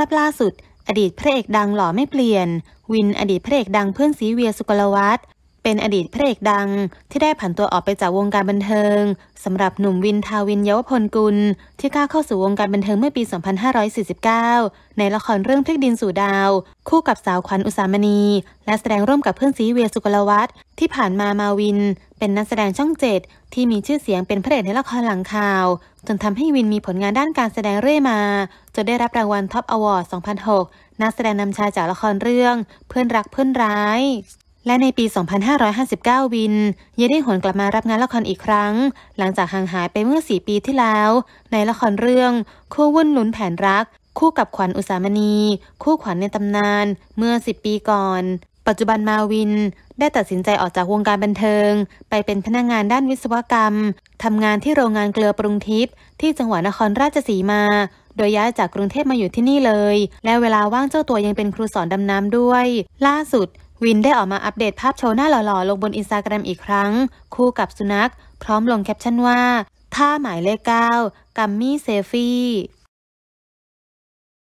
าพล่าสุด อดีตพระเอกดังหล่อไม่เปลี่ยน วินอดีตพระเอกดังเพื่อนสีเวียสุกลวัฒน์ เป็นอดีตพระเอกดัง ที่ได้ผันตัวออกไปจากวงการบันเทิงสำหรับหนุ่มวินทาวินเยาวพลกุล ที่ก้าวเข้าสู่วงการบันเทิงเมื่อปี 2549 ในละครเรื่องพลิกดินสู่ดาว คู่กับสาวขวัญอุสามณี และแสดงร่วมกับเพื่อนซีเวียสุกลวัฒน์ที่ผ่านมามาวิน เป็นนักแสดงช่องเจ็ดที่มีชื่อเสียงเป็นพระเอกในละครหลังข่าว จนทำให้วินมีผลงานด้านการแสดงเรื่อยมา จนได้รับรางวัลท็อปอวอร์ด 2006 นักแสดงนำชายจากละครเรื่อง เพื่อนรักเพื่อนร้าย และในปี 2559 วินยังได้หวนกลับมารับงานละครอีกครั้ง หลังจากห่างหายไปเมื่อ 4 ปีที่แล้ว ในละครเรื่อง คู่วุ่นลุ้นแผนรัก คู่กับขวัญอุสามณี คู่ขวัญในตำนาน เมื่อ 10 ปีก่อน ปัจจุบันมาวิน ได้ตัดสินใจออกจากวงการบันเทิง ไปเป็นพนักงานด้านวิศวกรรมทำงานที่โรงงานเกลือปรุงทิพย์ที่จังหวัดนครราชสีมาโดยย้ายจากกรุงเทพมาอยู่ที่นี่เลย และเวลาว่างเจ้าตัวยังเป็นครูสอนดำน้ำด้วย ล่าสุด วินได้ออกมาอัปเดตภาพโชว์หน้าหล่อๆ ลงบนอินสตาแกรมอีกครั้ง คู่กับสุนัข พร้อมลงแคปชั่นว่า ท่าหมายเลขเก้ากัมมี่เซลฟี่